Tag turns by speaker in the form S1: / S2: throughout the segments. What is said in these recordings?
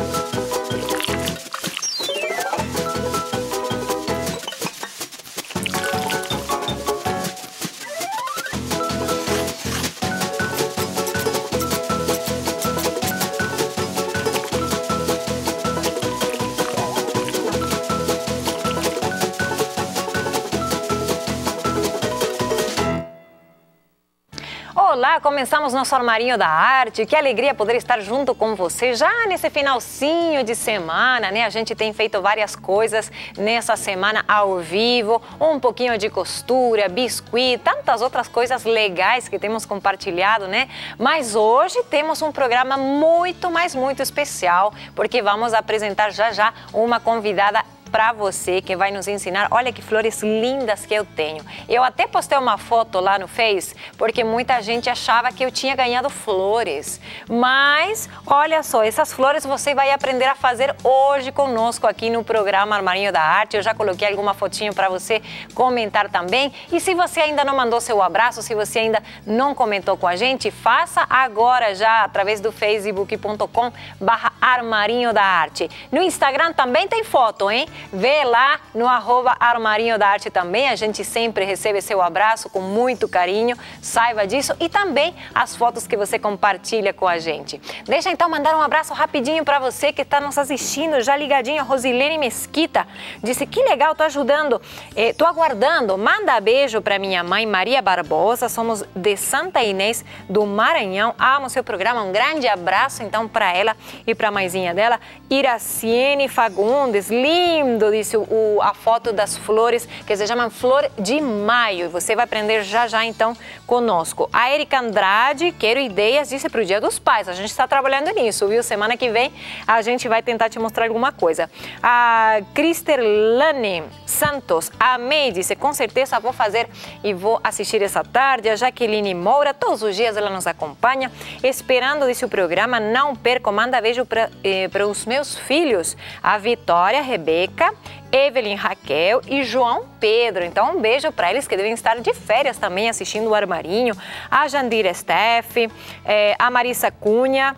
S1: Thank you. Olá, começamos nosso Armarinho da Arte. Que alegria poder estar junto com você já nesse finalzinho de semana, né? A gente tem feito várias coisas nessa semana ao vivo, um pouquinho de costura, biscuit, tantas outras coisas legais que temos compartilhado, né? Mas hoje temos um programa muito, mas muito especial, porque vamos apresentar já já uma convidada para você que vai nos ensinar. Olha que flores lindas que eu tenho. Eu até postei uma foto lá no Face porque muita gente achava que eu tinha ganhado flores. Mas olha só, essas flores você vai aprender a fazer hoje conosco aqui no programa Armarinho da Arte. Eu já coloquei alguma fotinho para você comentar também. E se você ainda não mandou seu abraço, se você ainda não comentou com a gente, faça agora já através do facebook.com barra Armarinho da Arte. No Instagram também tem foto, hein? Vê lá no arroba Armarinho da Arte também. A gente sempre recebe seu abraço com muito carinho. Saiba disso e também as fotos que você compartilha com a gente. Deixa então mandar um abraço rapidinho para você que está nos assistindo, já ligadinho. Rosilene Mesquita disse que legal, tô ajudando, eh, tô aguardando. Manda beijo para minha mãe Maria Barbosa. Somos de Santa Inês do Maranhão. Amo seu programa. Um grande abraço então para ela e para a mãezinha dela, Iraciene Fagundes. Lindo lindo, o, a foto das flores, que se chamam Flor de Maio. E você vai aprender já já então conosco. A Erika Andrade, quero ideias, disse para o Dia dos Pais. A gente está trabalhando nisso, viu? Semana que vem a gente vai tentar te mostrar alguma coisa. A Cristerlane Santos, amei, disse, com certeza vou fazer e vou assistir essa tarde. A Jaqueline Moura, todos os dias ela nos acompanha, esperando, disse o programa, não perca, manda beijo para eh, os meus filhos, a Vitória, a Rebeca, Evelyn Raquel e João Pedro. Então, um beijo para eles que devem estar de férias também assistindo o Armarinho. A Jandira Steff, eh, a Marissa Cunha,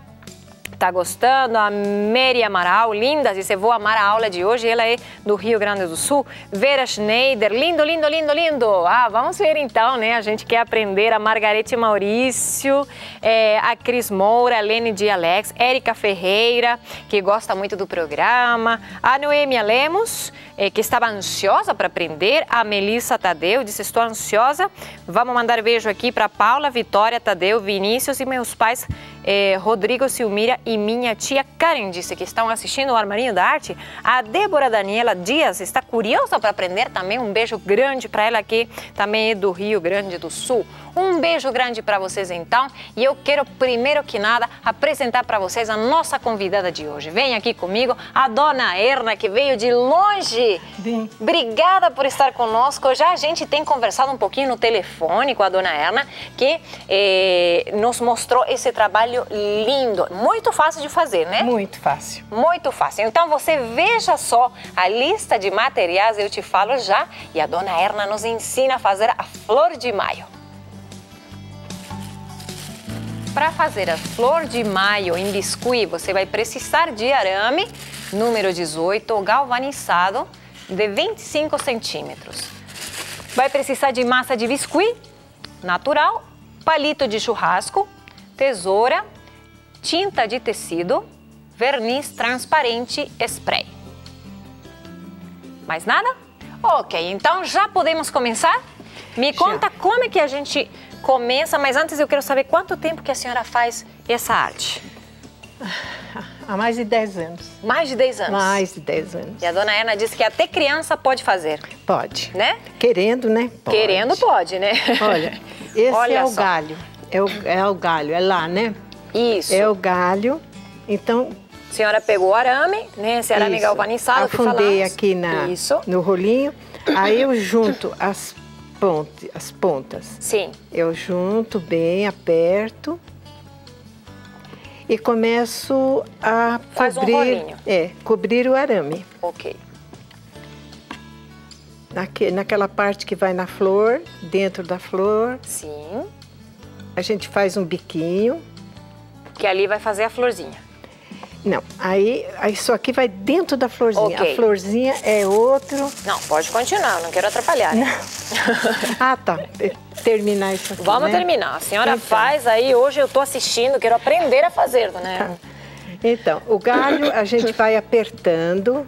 S1: tá gostando. A Mary Amaral, linda, disse, vou amar a aula de hoje. Ela é do Rio Grande do Sul. Vera Schneider, lindo, lindo, lindo, lindo. Ah, vamos ver então, né? A gente quer aprender. A Margarete Maurício, é, a Cris Moura, a Lene de Alex, Érica Ferreira, que gosta muito do programa. A Noêmia Lemos, é, que estava ansiosa para aprender. A Melissa Tadeu disse, estou ansiosa. Vamos mandar beijo aqui para Paula, Vitória, Tadeu, Vinícius e meus pais, é, Rodrigo, Silmira e minha tia Karen disse que estão assistindo o Armarinho da Arte. A Débora Daniela Dias está curiosa para aprender também. Um beijo grande para ela aqui, também é do Rio Grande do Sul. Um beijo grande para vocês então. E eu quero primeiro que nada apresentar para vocês a nossa convidada de hoje. Vem aqui comigo a dona Erna que veio de longe.
S2: Bem.
S1: Obrigada por estar conosco. Já a gente tem conversado um pouquinho no telefone com a dona Erna que eh, nos mostrou esse trabalho lindo, muito fácil de fazer, né?
S2: Muito fácil.
S1: Muito fácil. Então você veja só a lista de materiais, eu te falo já, e a dona Erna nos ensina a fazer a flor de maio. Para fazer a flor de maio em biscuit, você vai precisar de arame número 18 galvanizado de 25 centímetros. Vai precisar de massa de biscuit natural, palito de churrasco, tesoura, tinta de tecido, verniz transparente, spray. Mais nada? Ok, então já podemos começar? Me conta como é que a gente começa, mas antes eu quero saber quanto tempo que a senhora faz essa arte.
S2: Há mais de 10 anos.
S1: Mais de 10 anos?
S2: Mais de 10 anos.
S1: E a dona Ana disse que até criança pode fazer.
S2: Pode.
S1: Né?
S2: Querendo, né? Pode.
S1: Querendo pode, né?
S2: Olha, esse
S1: Olha
S2: é o
S1: só.
S2: galho. É o, é o galho, é lá, né?
S1: Isso.
S2: É o galho. Então,
S1: A senhora pegou o arame, né? Esse arame
S2: isso.
S1: galvanizado
S2: Afundei aqui na,
S1: Isso.
S2: no rolinho. Aí eu junto as, ponte, as pontas.
S1: Sim.
S2: Eu junto bem, aperto e começo a
S1: Faz um
S2: cobrir,
S1: rolinho.
S2: é, cobrir o arame.
S1: Ok.
S2: Naque, naquela parte que vai na flor, dentro da flor,
S1: Sim.
S2: A gente faz um biquinho.
S1: Que ali vai fazer a florzinha.
S2: Não, aí isso aqui vai dentro da florzinha.
S1: Ok.
S2: A florzinha é outro.
S1: Não, pode continuar, não quero atrapalhar. né?
S2: Ah, tá. Terminar isso aqui.
S1: Vamos
S2: né?
S1: terminar. A senhora
S2: Então.
S1: faz aí, hoje eu tô assistindo, quero aprender a fazer, né?
S2: Tá. Então, o galho a gente vai apertando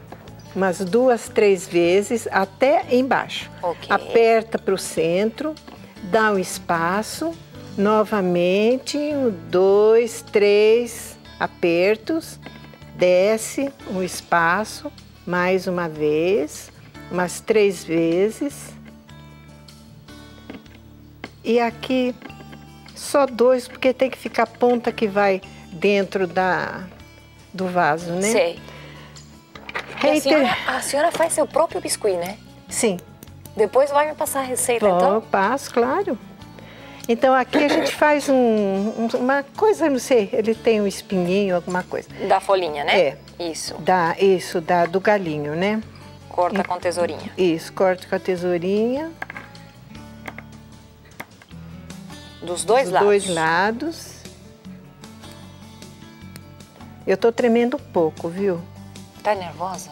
S2: umas duas, três vezes até embaixo.
S1: Ok.
S2: Aperta para o centro, dá um espaço, novamente, um, dois, três apertos, desce um espaço, mais uma vez, umas três vezes. E aqui só dois, porque tem que ficar a ponta que vai dentro da, do vaso, né?
S1: Sei. A, senhora, a senhora faz seu próprio biscuit, né?
S2: Sim,
S1: Depois vai me passar a receita,
S2: Pô,
S1: então?
S2: passo, claro. Então aqui a gente faz um- um- uma coisa, não sei, ele tem um espinhinho, alguma coisa.
S1: Da folhinha, né?
S2: É.
S1: Isso.
S2: Da, isso, da, do galinho, né?
S1: Corta com tesourinha.
S2: Isso, corta com a tesourinha,
S1: Dos dois
S2: dos
S1: lados.
S2: dois lados. Eu tô tremendo um pouco, viu?
S1: Tá nervosa?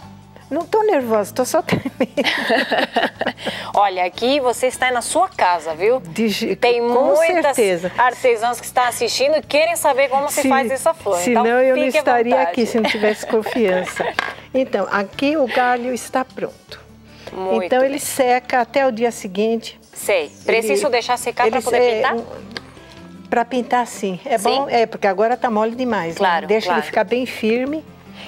S2: Não tô nervosa, tô só tremendo.
S1: Olha, aqui você está na sua casa, viu?
S2: De
S1: Tem
S2: com
S1: muitas
S2: certeza.
S1: artesãs que estão assistindo e querem saber como se, faz essa flor.
S2: Senão
S1: então,
S2: eu não estaria aqui se não tivesse confiança. Então, aqui o galho está pronto.
S1: Muito
S2: então
S1: bem.
S2: ele seca até o dia seguinte.
S1: Sei. Preciso
S2: Ele-
S1: deixar secar para poder
S2: é,
S1: pintar?
S2: um- Pra pintar sim. É
S1: Sim?
S2: bom, é, porque agora tá mole demais. né?
S1: Claro,
S2: Deixa
S1: claro.
S2: ele ficar bem firme.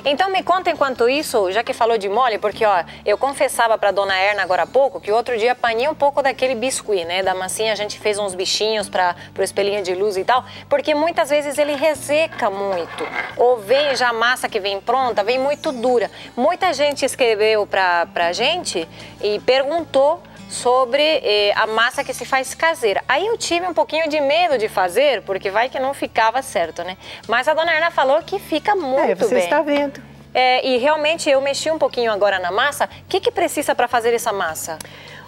S1: Então me conta enquanto isso, já que falou de mole, porque ó, eu confessava para dona Erna agora há pouco que outro dia apanhei um pouco daquele biscuit, né? Da massinha a gente fez uns bichinhos para o espelhinho de luz e tal, porque muitas vezes ele resseca muito. Ou vem já a massa que vem pronta, vem muito dura. Muita gente escreveu pra, pra gente e perguntou sobre eh, a massa que se faz caseira. Aí eu tive um pouquinho de medo de fazer, porque vai que não ficava certo, né? Mas a dona Erna falou que fica muito
S2: é, você
S1: bem.
S2: está vendo.
S1: É, e realmente eu mexi um pouquinho agora na massa. O que, que precisa para fazer essa massa?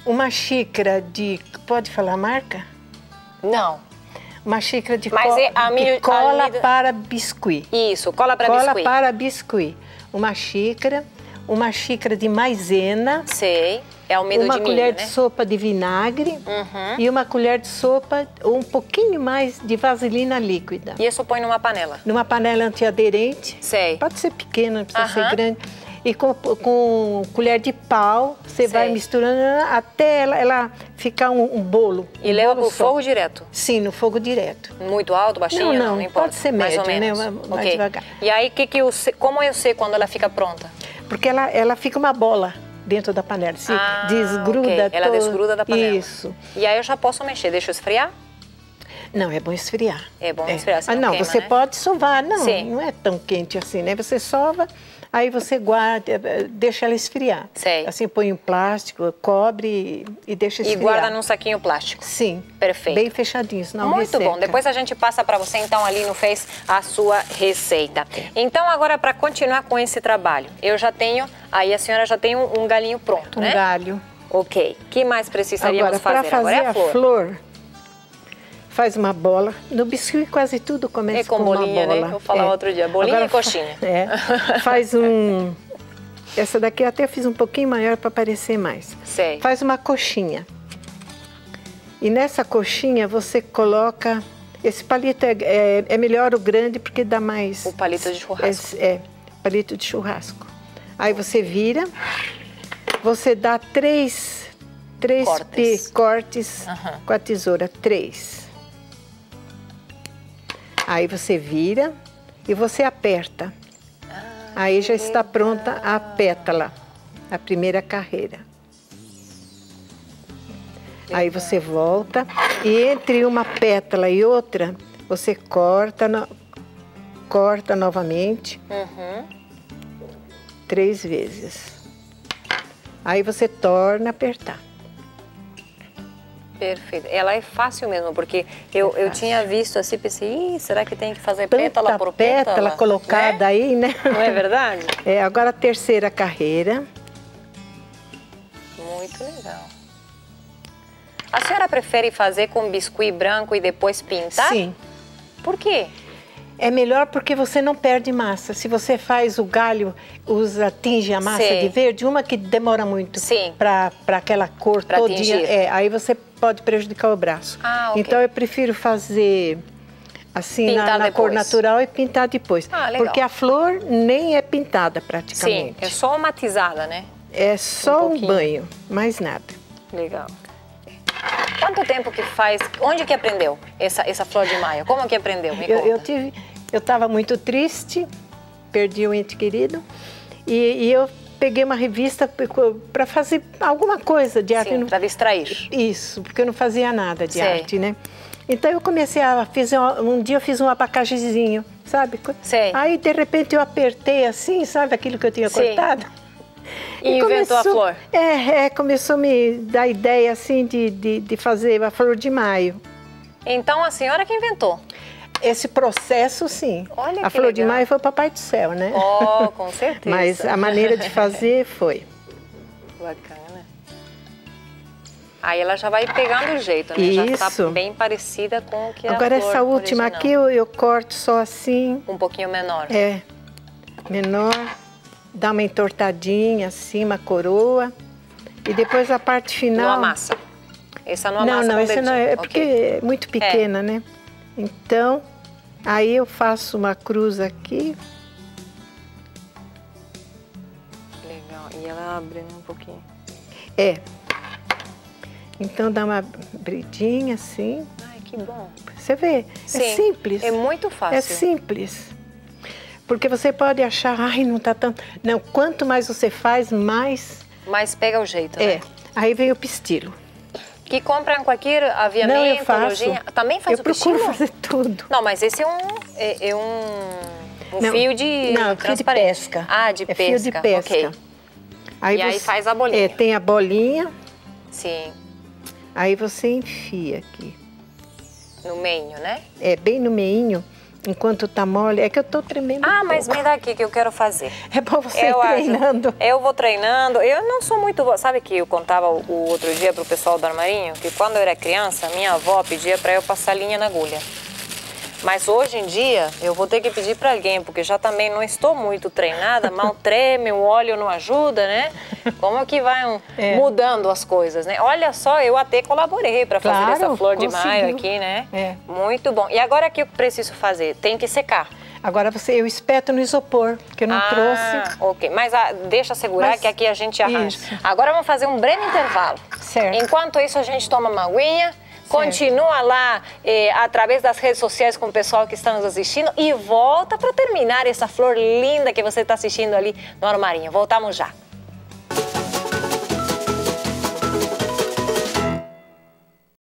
S2: Uma xícara de. Pode falar a marca?
S1: Não.
S2: Uma xícara de,
S1: Mas
S2: co-
S1: é a
S2: de cola
S1: medida-
S2: para biscuit.
S1: Isso, cola para
S2: cola
S1: biscuit.
S2: para biscuit. Uma xícara, uma xícara de maisena,
S1: Sei. É o medo
S2: uma
S1: de milho,
S2: colher
S1: né?
S2: de sopa de vinagre
S1: Uhum.
S2: e uma colher de sopa, ou um pouquinho mais de vaselina líquida.
S1: E isso põe numa panela.
S2: Numa panela antiaderente,
S1: Sei.
S2: pode ser pequena, não precisa
S1: Aham.
S2: ser grande. E com, com colher de pau, você vai
S1: Sei.
S2: misturando até ela, ela ficar um, um bolo.
S1: E
S2: um
S1: leva
S2: bolo
S1: pro
S2: só.
S1: fogo direto.
S2: Sim, no fogo direto.
S1: Muito alto, baixinho?
S2: Não, não,
S1: importa.
S2: pode ser
S1: mais ou
S2: médio, né?
S1: menos.
S2: Mais
S1: Ok.
S2: devagar.
S1: E aí, que que eu sei, como eu sei quando ela fica pronta?
S2: Porque ela, ela fica uma bola dentro da panela. Se
S1: Ah,
S2: desgruda.
S1: ok. Ela desgruda da panela.
S2: Isso.
S1: E aí eu já posso mexer. Deixa eu esfriar?
S2: Não, é bom esfriar.
S1: É bom esfriar,
S2: Ah, não,
S1: queima,
S2: você
S1: né?
S2: pode sovar. Não,
S1: Sim.
S2: não é tão quente assim, né? Você sova, aí você guarda, eh, deixa ela esfriar.
S1: Sei.
S2: Assim, põe um plástico, cobre e, e deixa
S1: E
S2: esfriar.
S1: guarda num saquinho plástico.
S2: Sim.
S1: Perfeito.
S2: Bem fechadinho, senão
S1: Muito
S2: resseca.
S1: bom. Depois a gente passa para você então ali no Face a sua receita. Então agora para continuar com esse trabalho, eu já tenho, aí a senhora já tem um, um galinho pronto,
S2: Um
S1: né?
S2: galho.
S1: Ok. que mais precisaríamos
S2: Agora, para
S1: fazer?
S2: fazer
S1: agora é
S2: a
S1: a flor.
S2: Faz uma bola. No biscuit quase tudo começa
S1: É com
S2: com,
S1: bolinha,
S2: uma
S1: né?
S2: bola.
S1: Eu falava outro dia, bolinha e
S2: fa-
S1: coxinha.
S2: É. Faz um... Essa daqui eu até fiz um pouquinho maior para parecer mais.
S1: Sei.
S2: Faz uma coxinha. E nessa coxinha você coloca... Esse palito é, é, é melhor o grande porque dá mais...
S1: O palito de churrasco.
S2: É, é, palito de churrasco. Aí você vira, você dá três, três
S1: Cortes.
S2: cortes
S1: Aham.
S2: com a tesoura, três. Aí você vira e você aperta. Aí já está pronta a pétala, a primeira carreira. Aí você volta e entre uma pétala e outra, você corta, no- corta novamente
S1: Uhum.
S2: três vezes. Aí você torna a apertar.
S1: Perfeito. Ela é fácil mesmo, porque eu, eu
S2: fácil.
S1: tinha visto assim, pensei, será que tem que fazer pétala
S2: Tanta
S1: por pétala?
S2: pétala colocada
S1: Né?
S2: aí, né?
S1: Não é verdade?
S2: É, agora a terceira carreira.
S1: Muito legal. A senhora prefere fazer com biscuit branco e depois pintar?
S2: Sim.
S1: Por quê?
S2: É melhor porque você não perde massa. Se você faz o galho, usa, tinge a massa
S1: Sim.
S2: de verde, uma que demora muito
S1: Sim.
S2: para aquela cor
S1: Pra
S2: todinha, é, aí você pode prejudicar o braço.
S1: Ah, ok.
S2: Então eu prefiro fazer assim na,
S1: Pintar
S2: na cor
S1: depois.
S2: natural e pintar depois.
S1: Ah.
S2: Porque a flor nem é pintada
S1: Sim,
S2: praticamente.
S1: é só matizada, né?
S2: É só
S1: Um
S2: um, banho, mais nada.
S1: Legal. Quanto tempo que faz? Onde que aprendeu essa, essa flor de maio? Como que aprendeu?
S2: Eu, eu tive, eu estava muito triste, perdi um ente querido e, e eu peguei uma revista para fazer alguma coisa de arte.
S1: Para distrair.
S2: Isso, porque eu não fazia nada de
S1: Sei.
S2: arte, né? Então eu comecei a fiz um, um dia eu fiz um abacaxizinho, sabe?
S1: Sei.
S2: Aí de repente eu apertei assim, sabe aquilo que eu tinha cortado?
S1: E inventou a flor.
S2: É, é, começou a me dar ideia assim de, de, de fazer a flor de maio.
S1: Então a senhora que inventou.
S2: Esse processo, sim.
S1: Olha
S2: a flor de
S1: legal.
S2: maio foi o papai do céu, né?
S1: Oh, com certeza.
S2: Mas a maneira de fazer foi.
S1: Bacana. Aí ela já vai pegando o jeito, né? Já
S2: Isso.
S1: tá bem parecida com o que é
S2: Agora essa última
S1: original.
S2: aqui eu, eu corto só assim,
S1: Um pouquinho menor.
S2: é menor, dá uma entortadinha assim, uma coroa. E depois a parte
S1: Não
S2: final.
S1: amassa. Essa não
S2: Não,
S1: amassa
S2: não,
S1: com o
S2: esse não é, é porque é muito pequena, né? Então, aí eu faço uma cruz aqui.
S1: Legal. E ela abrindo um pouquinho.
S2: É. Então dá uma bridinha assim.
S1: Ai, que bom.
S2: Você vê,
S1: Sim,
S2: é simples.
S1: É muito fácil.
S2: É simples. Porque você pode achar, ai, não tá tanto. Não, quanto mais você faz, mais
S1: Mas pega o jeito,
S2: é.
S1: né?
S2: Aí vem o pistilo.
S1: Que compra qualquer aviamento,
S2: não, eu faço.
S1: lojinha. Também faz
S2: eu
S1: o
S2: procuro
S1: pistilo?
S2: fazer tudo.
S1: Não, mas esse é um, é, é um, um
S2: Não,
S1: fio de
S2: não, fio de pesca.
S1: Ah, de
S2: é
S1: pesca.
S2: fio de pesca.
S1: ok. E aí faz a bolinha.
S2: É, tem a bolinha,
S1: Sim,
S2: aí você enfia aqui.
S1: no meio, né?
S2: É bem no meinho, enquanto tá mole. É que eu tô tremendo.
S1: Ah,
S2: um
S1: mas
S2: pouco.
S1: me dá aqui que eu quero fazer.
S2: É bom você ir
S1: eu acho-
S2: treinando.
S1: eu vou treinando. Eu não sou muito boa. Sabe que eu contava o, o outro dia pro pessoal do armarinho que quando eu era criança, minha avó pedia para eu passar linha na agulha. Mas hoje em dia eu vou ter que pedir para alguém, porque já também não estou muito treinada, mal treme, o óleo não ajuda, né? Como que vai um,
S2: É.
S1: mudando as coisas, né? Olha só, eu até colaborei para fazer
S2: Claro,
S1: essa flor de maio aqui, né?
S2: É.
S1: Muito bom. E agora o que eu preciso fazer? Tem que secar.
S2: Agora você, eu espeto no isopor, que eu não
S1: ah,
S2: trouxe.
S1: ok. Mas ah, deixa segurar
S2: Mas-
S1: que aqui a gente arranja.
S2: Isso.
S1: Agora vamos fazer um breve intervalo.
S2: Certo.
S1: Enquanto isso, a gente toma uma aguinha, continua lá eh, através das redes sociais com o pessoal que está nos assistindo e volta para terminar essa flor linda que você está assistindo ali no armarinho. Voltamos já.